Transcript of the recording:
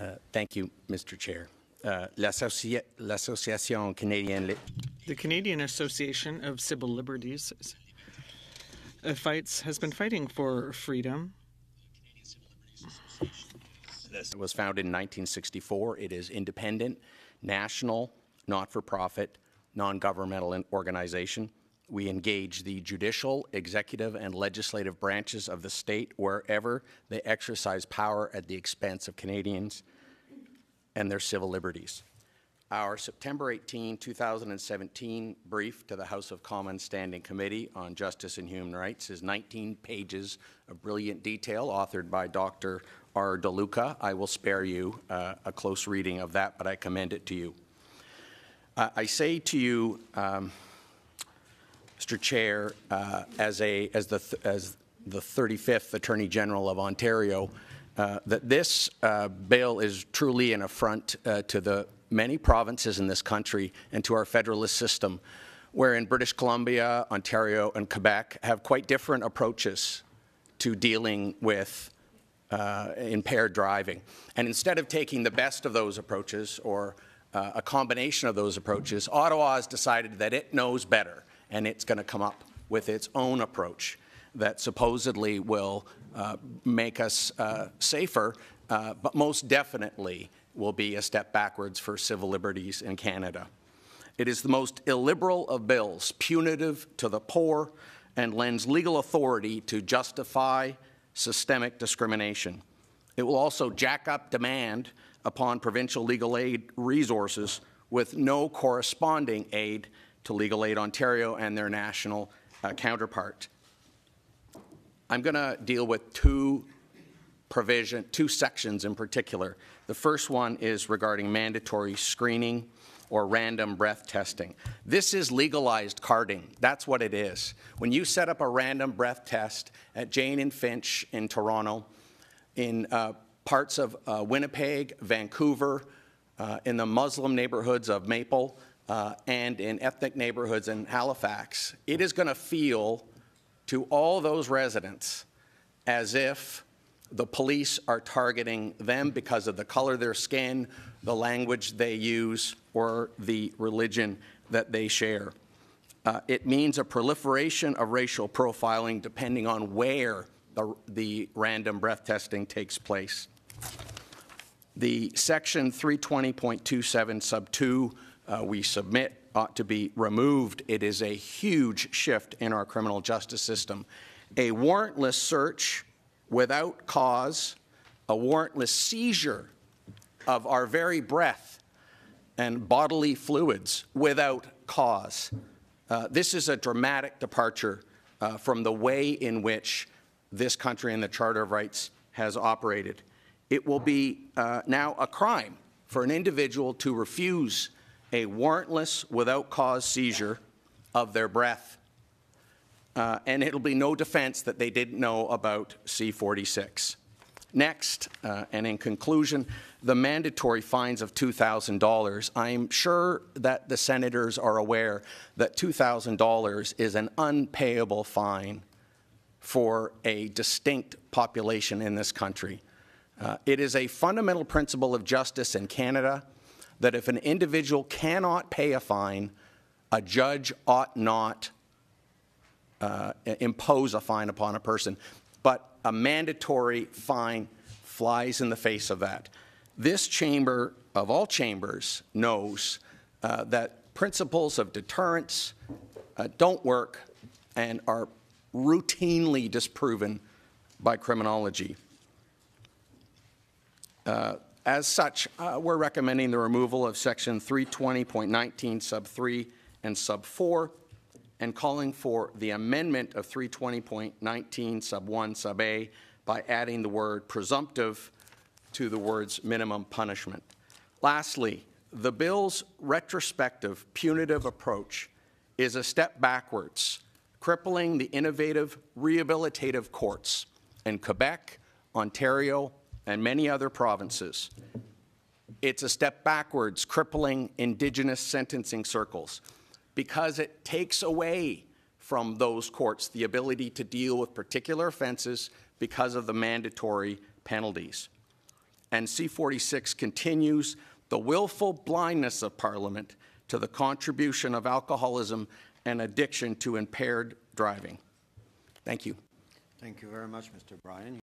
Uh, thank you, Mr. Chair. Uh, L'Association Canadienne The Canadian Association of Civil Liberties uh, fights has been fighting for freedom. It was founded in 1964. It is independent, national, not-for-profit, non-governmental organization. We engage the judicial, executive, and legislative branches of the state wherever they exercise power at the expense of Canadians and their civil liberties. Our September 18, 2017 brief to the House of Commons Standing Committee on Justice and Human Rights is 19 pages of brilliant detail authored by Dr. R. DeLuca. I will spare you uh, a close reading of that, but I commend it to you. Uh, I say to you, um, Mr. Chair, uh, as, a, as, the th as the 35th Attorney General of Ontario, uh, that this uh, bill is truly an affront uh, to the many provinces in this country and to our federalist system, wherein British Columbia, Ontario, and Quebec have quite different approaches to dealing with uh, impaired driving. And instead of taking the best of those approaches or uh, a combination of those approaches, Ottawa has decided that it knows better and it's going to come up with its own approach that supposedly will uh, make us uh, safer, uh, but most definitely will be a step backwards for civil liberties in Canada. It is the most illiberal of bills, punitive to the poor, and lends legal authority to justify systemic discrimination. It will also jack up demand upon provincial legal aid resources with no corresponding aid to Legal Aid Ontario and their national uh, counterpart. I'm going to deal with two provision, two sections in particular. The first one is regarding mandatory screening or random breath testing. This is legalized carding. That's what it is. When you set up a random breath test at Jane and Finch in Toronto, in uh, parts of uh, Winnipeg, Vancouver, uh, in the Muslim neighborhoods of Maple, uh, and in ethnic neighborhoods in Halifax, it is going to feel to all those residents as if the police are targeting them because of the color of their skin, the language they use, or the religion that they share. Uh, it means a proliferation of racial profiling depending on where the, the random breath testing takes place. The section 320.27 sub 2 uh, we submit ought to be removed. It is a huge shift in our criminal justice system. A warrantless search without cause, a warrantless seizure of our very breath and bodily fluids without cause. Uh, this is a dramatic departure uh, from the way in which this country and the Charter of Rights has operated. It will be uh, now a crime for an individual to refuse a warrantless, without cause seizure of their breath. Uh, and it'll be no defense that they didn't know about C46. Next, uh, and in conclusion, the mandatory fines of $2,000. I'm sure that the senators are aware that $2,000 is an unpayable fine for a distinct population in this country. Uh, it is a fundamental principle of justice in Canada that if an individual cannot pay a fine, a judge ought not uh, impose a fine upon a person. But a mandatory fine flies in the face of that. This chamber, of all chambers, knows uh, that principles of deterrence uh, don't work and are routinely disproven by criminology. Uh, as such, uh, we're recommending the removal of section 320.19 sub 3 and sub 4 and calling for the amendment of 320.19 sub 1 sub a by adding the word presumptive to the words minimum punishment. Lastly, the bill's retrospective punitive approach is a step backwards, crippling the innovative rehabilitative courts in Quebec, Ontario, and many other provinces. It's a step backwards, crippling Indigenous sentencing circles because it takes away from those courts the ability to deal with particular offenses because of the mandatory penalties. And C46 continues the willful blindness of Parliament to the contribution of alcoholism and addiction to impaired driving. Thank you. Thank you very much, Mr. Bryant.